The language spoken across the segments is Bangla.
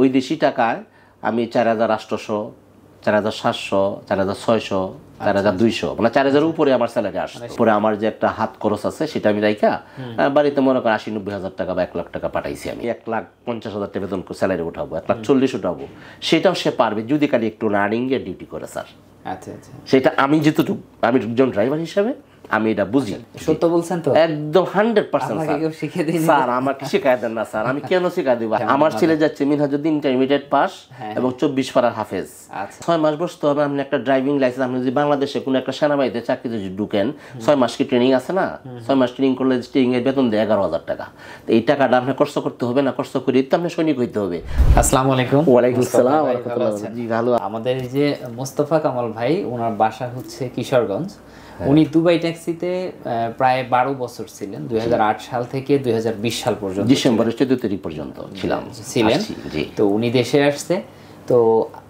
ওই দেশি টাকায় আমি চার হাজার আটশোশো চার হাজার সাতশো চার হাজার ছয়শো চার হাজার দুইশো মানে চার হাজার উপরে আমার স্যালারি আসছে। উপরে আমার যে একটা হাত খরচ আছে সেটা আমি রাইখা বাড়িতে মনে করেন আশি নব্বই হাজার টাকা বা এক লাখ টাকা পাঠাইছি আমি। এক লাখ পঞ্চাশ হাজার টাকা বেতন স্যালারি উঠাবো এক লাখ চল্লিশ উঠাবো। সেটাও সে পারবে যদি খালি একটু রানিং এর ডিউটি করে স্যার আচ্ছা আচ্ছা। সেটা আমি যেহেতু আমি একজন ড্রাইভার হিসাবে আমি এটা বুঝি। সত্য বলছেন তো? একদম হান্ড্রেড পার্সেন্ট স্যার। আমাকে শিখাই দেন না স্যার। আমি কেন শিখাই দিব? আমার ছেলে যাচ্ছে মিনহাজুদ্দিন ইন্টারমিডিয়েট পাস এবং চব্বিশ পাড়ার হাফেজ। আচ্ছা। ছয় মাস বসতে হবে আপনি একটা ড্রাইভিং লাইসেন্স আপনি যদি বাংলাদেশে কোনো একটা সেনাবাহিনীতে চাকরিতে যদি ঢুকেন ছয় মাস কি ট্রেনিং আছে না? ছয় মাস ট্রেনিং করলে ট্রেনিং এর বেতন দেয় এগারো হাজার টাকা। তো এই টাকাটা আপনি কষ্ট করতে হবে না কষ্ট করে তো আপনি সৈনিক হইতে হবে। আসসালামু আলাইকুম। ওয়ালাইকুম আসসালাম। জি ভালো। আমাদের এই যে মোস্তফা কামাল ভাই ওনার বাসা হচ্ছে কিশোরগঞ্জ। উনি দুবাই ট্যাক্সিতে আহ, প্রায় বারো বছর ছিলেন দুই হাজার আট সাল থেকে দুই হাজার বিশ সাল পর্যন্ত ডিসেম্বরের চোদ্দ তারিখ পর্যন্ত ছিলাম। ছিলেন। জি। তো উনি দেশে আসছে তো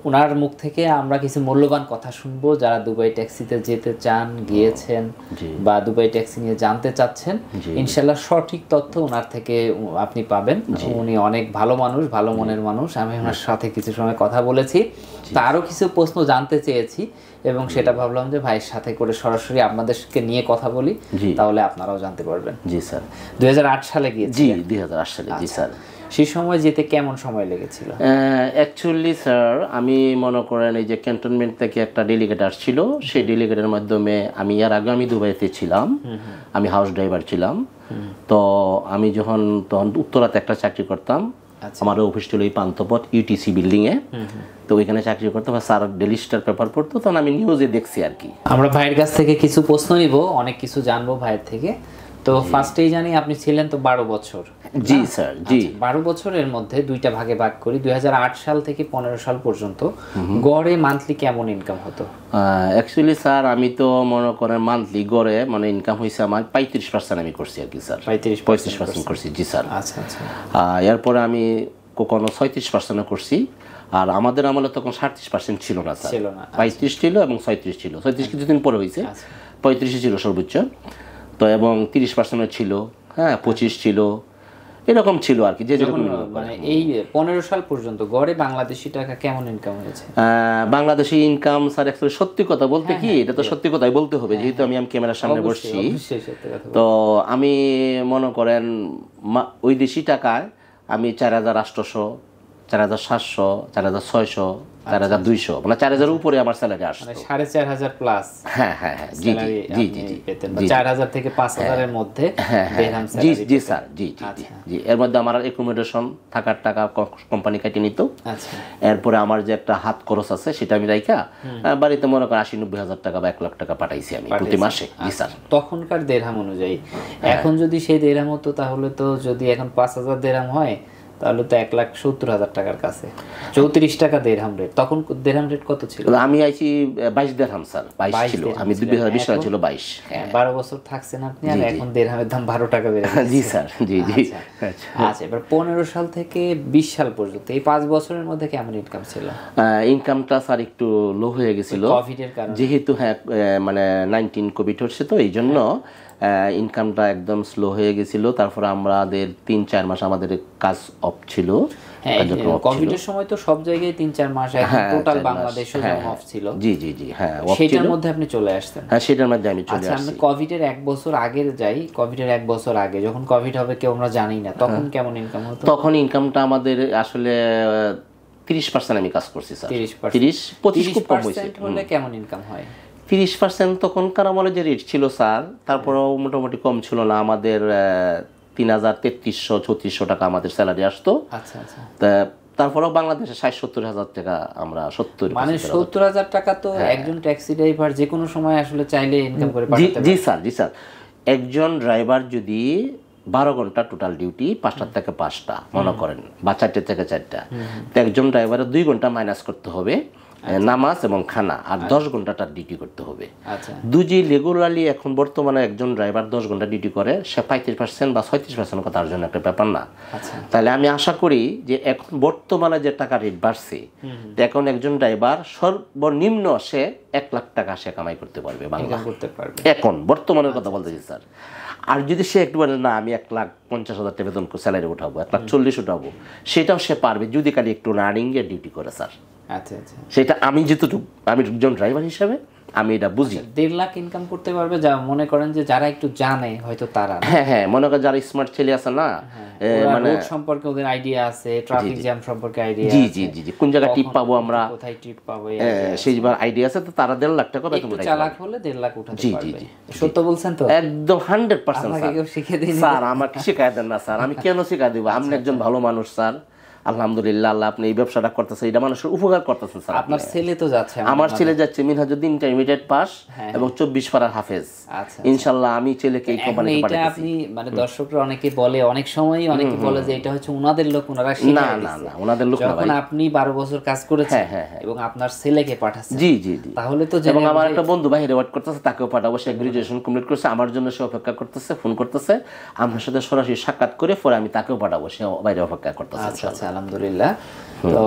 ওনার মুখ থেকে আমরা কিছু মূল্যবান কথা শুনব যারা দুবাই ট্যাক্সিতে যেতে চান গিয়েছেন বা দুবাই ট্যাক্সি নিয়ে জানতে চাচ্ছেন ইনশাল্লাহ সঠিক তথ্য ওনার থেকে আপনি পাবেন। উনি অনেক ভালো মানুষ ভালো মনের মানুষ। আমি ওনার সাথে কিছু সময় কথা বলেছি। তা আরও কিছু প্রশ্ন জানতে চেয়েছি এবং সেটা ভাবলাম যে ভাইয়ের সাথে করে সরাসরি আপনাদেরকে নিয়ে কথা বলি। তাহলে আপনারাও জানতে পারবেন। জি স্যার। দুই হাজার আট সালে গিয়েছি জি দুই হাজার আট সালে। জি স্যার। সেই সময় যেতে কেমন সময় লেগেছিল? অ্যাকচুয়ালি স্যার আমি মনে করেন এই যে ক্যান্টনমেন্ট থেকে একটা ডেলিগেট আসছিল। সেই ডেলিগেটের মাধ্যমে আমি এর আগে আমি দুবাইতে ছিলাম। আমি হাউস ড্রাইভার ছিলাম। তো আমি যখন তখন উত্তরাতে একটা চাকরি করতাম। আমার অফিস ছিল এই পান্থপথ ইউটিসি বিল্ডিং এ। তো ওইখানে চাকরি করতাম। আর স্যার ডেলি স্টার পেপার পড়তো। তখন আমি নিউজে দেখছি আর কি। আমরা ভাইয়ের কাছ থেকে কিছু প্রশ্ন নিব অনেক কিছু জানব ভাইয়ের থেকে। তো ফার্স্টেই জানি আপনি ছিলেন তো বারো বছর জি স্যার জি। বারো বছরের মধ্যে দুইটা ভাগে ভাগ করি দুই হাজার আট সাল থেকে পনেরো সাল পর্যন্ত গড়ে মান্থলি কেমন ইনকাম হতো? অ্যাকচুয়ালি স্যার আমি তো মনে করেন মান্থলি গড়ে মানে ইনকাম হয়েছে আমার পঁয়ত্রিশ পার্সেন্ট আমি করছি আর কি স্যার। পঁয়ত্রিশ পঁয়ত্রিশ পার্সেন্ট করছি। জি স্যার। আচ্ছা আচ্ছা। এরপরে আমি কখনো ছয়ত্রিশ পার্সেন্টও করছি আর আমাদের আমলে তখন সাঁত্রিশ পার্সেন্ট ছিল না স্যার। ছিল না পঁয়ত্রিশ ছিল এবং ছয়ত্রিশ ছিল। ছয়ত্রিশ কিছুদিন পরে হয়েছে আচ্ছা। পঁয়ত্রিশে ছিল সর্বোচ্চ। তো এবং তিরিশ পার্সেন্টও ছিল হ্যাঁ পঁচিশ ছিল এরকম ছিল আর কি যে যেরকম মানে এই পনেরো সাল পর্যন্ত গড়ে বাংলাদেশি টাকা কেমন ইনকাম হয়েছে? বাংলাদেশি ইনকাম স্যার অ্যাকচুয়ালি সত্যি কথা বলতে হ্যাঁ, কি এটা তো সত্যি কথাই বলতে হবে যেহেতু আমি আমি ক্যামেরার সামনে বসছি। তো আমি মনে করেন ওই দেশি টাকায় আমি চার হাজার আটশোশো চার হাজার সাতশো চার হাজার ছয়শো চার হাজার দুইশো মানে চার হাজারের উপরে আমার স্যালারি মানে সাড়ে চার হাজার প্লাস হ্যাঁ হ্যাঁ হ্যাঁ জি জি জি চার হাজার থেকে পাঁচ হাজারের মধ্যে হ্যাঁ হ্যাঁ জি জি স্যার জি জি জি আচ্ছা। এর মধ্যে আমার একুমোডেশন থাকার টাকা কোম্পানি কেটে নিত। আচ্ছা। এরপরে আমার যে একটা হাত খরচ আছে সেটা আমি রাইখা বাড়িতে মনে করেন আশি নব্বই হাজার টাকা বা এক লাখ টাকা পাঠাইছি আমি প্রতি মাসে। জি স্যার। তখনকার দেড়হাম অনুযায়ী এখন যদি সেই দেড়হাম হতো তাহলে তো যদি এখন পাঁচ হাজার দেড়হাম হয় তাহলে তো এক লাখ সত্তর হাজার টাকার কাছে। চৌত্রিশ টাকা দেড়হাম রেট তখন দেড়হাম রেট কত ছিল? আমি আইছি বাইশ দেড়হাম স্যার বাইশ ছিল। আমি দুই হাজার বিশ ছিল বাইশ। হ্যাঁ বারো বছর থাকছেন আপনি আর এখন দেড়হামের দাম বারো টাকা বেড়ে জি স্যার জি জি। আচ্ছা। আচ্ছা। এবার পনেরো সাল থেকে বিশ সাল পর্যন্ত এই পাঁচ বছরের মধ্যে কেমন ইনকাম ছিল? ইনকামটা স্যার একটু লো হয়ে গেছিল। যেহেতু হ্যাঁ মানে নাইনটিন কোভিড হচ্ছে তো এই জন্য ইনকামটা একদম স্লো হয়ে গেছিল। তারপর আমাদের তিন চার মাস আমাদের কাজ অফ ছিল। হ্যাঁ। কোভিডের সময় তো সব জায়গায় তিন চার মাস হ্যাঁ, টোটাল বাংলাদেশও হ্যাঁ, অফ ছিল। জি জি জি হ্যাঁ সেটার মধ্যে আপনি চলে আসতেন। হ্যাঁ সেটার মধ্যে আমি চলে আচ্ছা আসছি। কোভিডের এক বছর আগে যাই কোভিডের এক বছর আগে। যখন কোভিড হবে কেউ আমরা জানি না। তখন কেমন ইনকাম হতো? তখন ইনকামটা আমাদের আসলে তিরিশ পার্সেন্ট আমি কাজ করছি স্যার। তিরিশ পঁচিশ খুব কম হয়েছে। কেমন ইনকাম হয়? তিরিশ পার্সেন্ট তখনকার আমলে যে রেট ছিল স্যার তারপরেও মোটামুটি কম ছিল না। আমাদের তিন হাজার তেত্রিশশো ছত্রিশশো টাকা আমাদের স্যালারি আসতো। আচ্ছা আচ্ছা। তা তারপরেও বাংলাদেশে ষাট সত্তর হাজার টাকা আমরা সত্তর মানে সত্তর হাজার টাকা তো একজন ট্যাক্সি ড্রাইভার যে কোনো সময় আসলে চাইলে ইনকাম করে জি স্যার জি স্যার। একজন ড্রাইভার যদি বারো ঘণ্টা টোটাল ডিউটি পাঁচটার থেকে পাঁচটা মনে করেন বা চারটে থেকে চারটা। তো একজন ড্রাইভারের দুই ঘণ্টা মাইনাস করতে হবে। নামাজ এবং খানা আর দশ ঘণ্টা তার ডিউটি করতে হবে। আচ্ছা। দুজি রেগুলারলি এখন বর্তমানে একজন ড্রাইভার দশ ঘণ্টা ডিউটি করে সে পঁয়ত্রিশ পার্সেন্ট বা ছয়ত্রিশ পার্সেন্ট তার জন্য একটা ব্যাপার না। আচ্ছা। তাহলে আমি আশা করি যে এখন বর্তমানে যে টাকা রেট বাড়ছে এখন একজন ড্রাইভার সর্বনিম্ন সে এক লাখ টাকা সে কামাই করতে পারবে বাংলা করতে পারবে। এখন বর্তমানের কথা বলতেছি স্যার। আর যদি সে একটু বলে না আমি এক লাখ পঞ্চাশ হাজার টাকা বেতন স্যালারি উঠাবো এক লাখ চল্লিশ উঠাবো সেটাও সে পারবে যদি খালি একটু রানিং এর ডিউটি করে স্যার। আচ্ছা আচ্ছা। সেটা আমি যেহেতু আমি একজন ড্রাইভার হিসাবে আমি এটা বুঝি। দেড় লাখ ইনকাম করতে পারবে যা মনে করেন যে যারা একটু জানে হয়তো তারা হ্যাঁ হ্যাঁ মনে করেন যারা স্মার্ট ছেলে আছে না মানে রোড সম্পর্কে ওদের আইডিয়া আছে ট্রাফিক জ্যাম সম্পর্কে আইডিয়া জি জি জি জি। কোন জায়গায় টিপ পাবো আমরা? কোথায় ট্রিপ পাবো সেইবার আইডিয়া আছে। তো তারা দেড় লাখ টাকা বেতন একটু চালাক হলে দেড় লাখ উঠাতে জি, জি, জি, সত্য বলছেন তো? একদম হান্ড্রেড পার্সেন্ট আমাকে কেউ শিখে দিন স্যার আমাকে শিখাই দেন না স্যার। আমি কেন শিখাই দিব? আপনি একজন ভালো মানুষ স্যার। আলহামদুলিল্লাহ আল্লাহ আপনি এই ব্যবসাটা করতেছেন এটা মানুষের উপকার করতেছেন স্যার আপনি। আপনার ছেলে তো যাচ্ছে আমার- আমার ছেলে যাচ্ছে ইন্টারমিডিয়েট পাস এবং চব্বিশ পাড়ার হাফেজ। আচ্ছা ইনশাল্লাহ আমি ছেলেকে এই কোম্পানিতে পাঠাতেছি আপনি মানে দর্শকরা অনেকে বলে অনেক সময়ই অনেকে বলে যে এটা হচ্ছে উনাদের লোক ওনারা না না না ওনাদের লোক যখন আপনি বারো বছর কাজ করেছেন হ্যাঁ, হ্যাঁ। এবং আপনার ছেলেকে পাঠাচ্ছেন জি জি জি। তাহলে তো এবং আমার একটা বন্ধু বাইরে করতেছে তাকেও পাঠাবো সে গ্রাজুয়েশন কমপ্লিট করছে আমার জন্য সে অপেক্ষা করতেছে ফোন করতেছে। আপনার সাথে সরাসরি সাক্ষাৎ করে পরে আমি তাকেও পাঠাবো সে বাইরে অপেক্ষা করতেছে আচ্ছা আচ্ছা আলহামদুলিল্লাহ। তো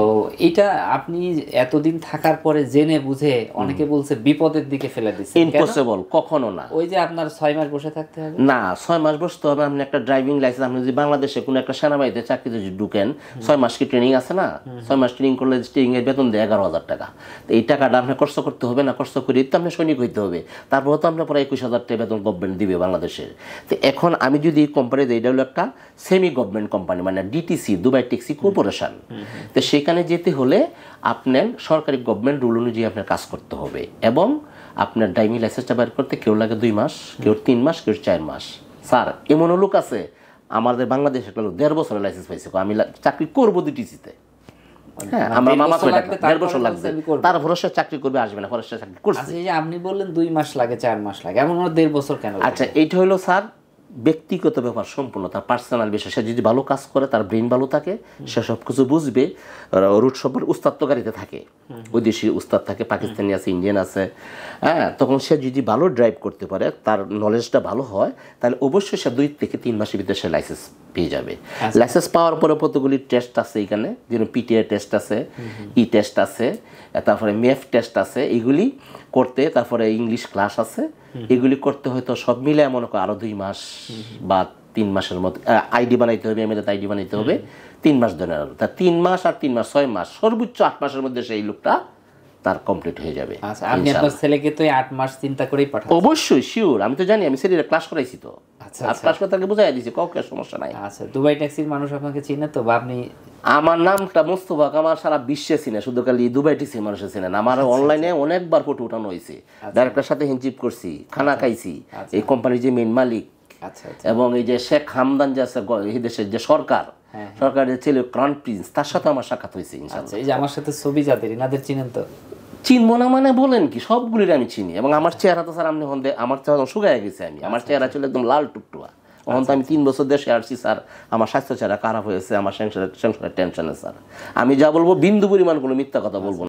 এটা আপনি এতদিন থাকার পরে জেনে বুঝে অনেকে বলছে বিপদের দিকে ফেলে দিচ্ছে ইম্পসিবল কখনো না। ওই যে আপনার ছয় মাস বসে থাকতে হবে? না ছয় মাস বসতে হবে। আপনি একটা ড্রাইভিং লাইসেন্স আপনি যদি বাংলাদেশে কোনো একটা সেনাবাহিনীতে চাকরিতে যদি ঢুকেন ছয় মাস কি ট্রেনিং আছে না? ছয় মাস ট্রেনিং করলে ট্রেনিং এর বেতন দেয় এগারো হাজার টাকা। তো এই টাকাটা আপনার কষ্ট করতে হবে না কষ্ট করে তো আপনি সৈনিক হইতে হবে। তারপর তো আপনার প্রায় একুশ হাজার টাকা বেতন গভর্নমেন্ট দিবে বাংলাদেশের তো এখন আমি যদি কোম্পানি দিই এটা হলো একটা সেমি গভর্নমেন্ট কোম্পানি মানে ডিটিসি দুবাই ট্যাক্সি কর্পোরেশন তো সেখানে যেতে হলে আপনার সরকারি গভর্নমেন্ট রুল অনুযায়ী আপনার কাজ করতে হবে এবং আপনার ড্রাইভিং লাইসেন্সটা বের করতে কেউ লাগে দুই মাস কেউ তিন মাস কেউ চার মাস। স্যার এমনও লোক আছে আমাদের বাংলাদেশে একটা লোক দেড় বছরের লাইসেন্স পাইছে আমি চাকরি করব ডিটিসিতে হ্যাঁ আমার মামা দেড় বছর চাকরি করবে আসবে না চাকরি করছে। আচ্ছা আপনি বললেন দুই মাস লাগে চার মাস লাগে এমন দেড় বছর কেন আচ্ছা এইটা হলো স্যার ব্যক্তিগত ব্যাপার সম্পূর্ণ তার পার্সোনাল বিষয়। সে যদি ভালো কাজ করে তার ব্রেন ভালো থাকে সে সব কিছু বুঝবে রুট সম্পর্কে উস্তাত্তকারিতে থাকে। বৈদেশিক উস্তাদ থাকে পাকিস্তানি আছে ইন্ডিয়ান আছে। হ্যাঁ তখন সে যদি ভালো ড্রাইভ করতে পারে তার নলেজটা ভালো হয় তাহলে অবশ্যই সে দুই থেকে তিন মাসের ভিতরে সে লাইসেন্স পেয়ে যাবে। লাইসেন্স পাওয়ার পরে কতগুলি টেস্ট আছে এখানে? যেমন পিটিআই টেস্ট আছে ই টেস্ট আছে তারপরে মেফ টেস্ট আছে এগুলি করতে তারপরে ইংলিশ ক্লাস আছে। এগুলি করতে হয়তো সব মিলে মনে করো আরও দুই মাস বা তিন মাসের মতো আইডি বানাইতে হবে এমএলএ আইডি বানাইতে হবে তিন মাস ধরে। তা তিন মাস আর তিন মাস ছয় মাস সর্বোচ্চ আট মাসের মধ্যে সেই লোকটা তার কমপ্লিট হয়ে যাবে। আচ্ছা আপনি আপনার ছেলেকে তো এই আট মাস চিন্তা করেই পাঠান অবশ্যই শিওর আমি তো জানি আমি সেটা ক্লাস করাইছি তো। আচ্ছা, আর ক্লাস করে তাকে বুঝাই দিয়েছি কাউকে সমস্যা নাই। আচ্ছা দুবাই ট্যাক্সির মানুষ আপনাকে চিনে তো বা আপনি আমার নামটা মোস্তফা সারা বিশ্বে চিনে শুধু খালি দুবাই মানুষের চিনেন আমার অনলাইনে অনেকবার ফটো উঠানো হয়েছে। ডাইরেক্টরের সাথে হিনচিপ করছি খানা খাইছি এই কোম্পানির যে মেন মালিক আচ্ছা আচ্ছা। এবং এই যে শেখ হামদান যে আছে এই দেশের যে সরকার সরকারের ছেলে ক্রাউন প্রিন্স তার সাথে আমার সাক্ষাৎ হয়েছে আচ্ছা এই যে আমার সাথে ছবি যাদের ইনাদের চিনেন তো? চিনবো না মানে বলেন কি? সবগুলির আমি চিনি এবং আমার চেহারা তো স্যার আপনি হন্দে আমার চেহারা শুকায় গেছে আমি। আমার চেহারা ছিল একদম লাল টুকটুয়া তখন তো আমি তিন বছর দেশে আসছি স্যার। আমার স্বাস্থ্য চেহারা খারাপ হয়েছে আমার সংসারের সংসারের টেনশনে স্যার। আমি যা বলব বিন্দু পরিমাণ কোনো মিথ্যা কথা বলব না।